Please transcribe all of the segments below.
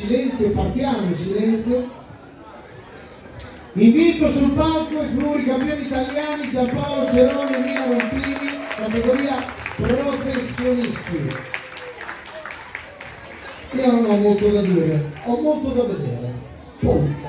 silenzio, partiamo silenzio. Invito sul palco i pluricampioni italiani Giampaolo Cerone e Mila Rampini, categoria professionisti. Io non ho molto da dire, ho molto da vedere. Punto.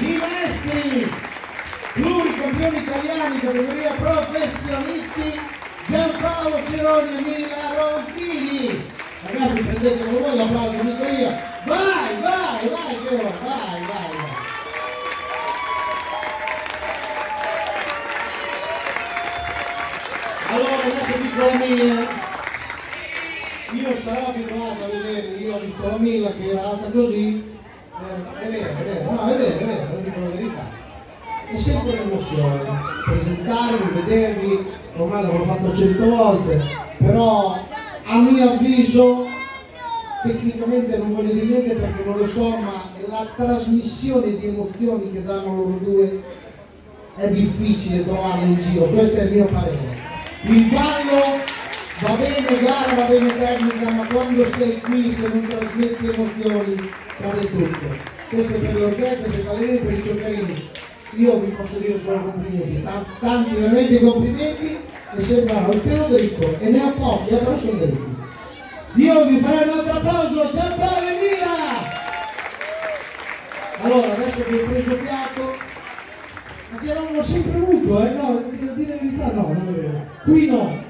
I maestri, pluricampioni italiani, categoria professionisti, Giampaolo Ceroni Mila Rontini. Ragazzi, prendete con voi l'applauso, Allora, adesso dico la mia. Io sarò abituato a vederli, io ho visto la Mila che era alta così, eh, è vero, è vero, no, è vero, è vero, lo dico la verità. È sempre un'emozione, presentarvi, vedervi, ormai l'avrò fatto cento volte, però a mio avviso, tecnicamente non voglio dire niente perché non lo so, ma la trasmissione di emozioni che danno loro due è difficile trovarla in giro, questo è il mio parere. Il ballo va bene gara, va bene tecnica, ma quando sei qui, se non trasmetti emozioni, cade tutto. Questo è per l'orchestra, per i ballerini, per i giocarini. Io vi posso dire solo complimenti, tanti, veramente complimenti che sembrano il pelo dritto e ne ho pochi, però sono dritti. Io vi farei un altro applauso, Giampaolo Mila! Allora, adesso che ho preso fiato, ma ti avevamo sempre avuto, eh? No, dire la verità, no, non è vero. Qui no,